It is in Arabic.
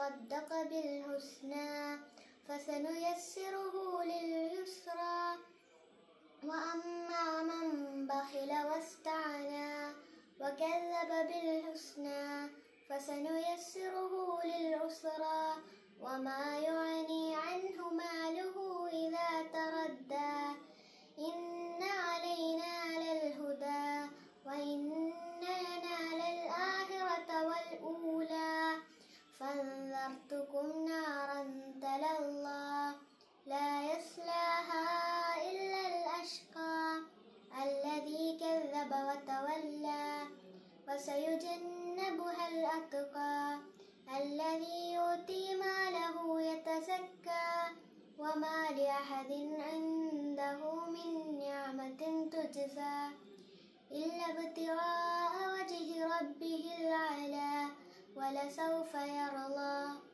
وصدق بالحسنى فسنيسره لليسرى. وأما من بخل واستعنا وكذب بالحسنى فسنيسره للعسرى. وما يغني عنه ماله وسيجنبها الأتقى. الذي يؤتي ماله يتزكى. وما لأحد عنده من نعمة تجزى. إلا ابتغاء وجه ربه الأعلى ولسوف يرضى.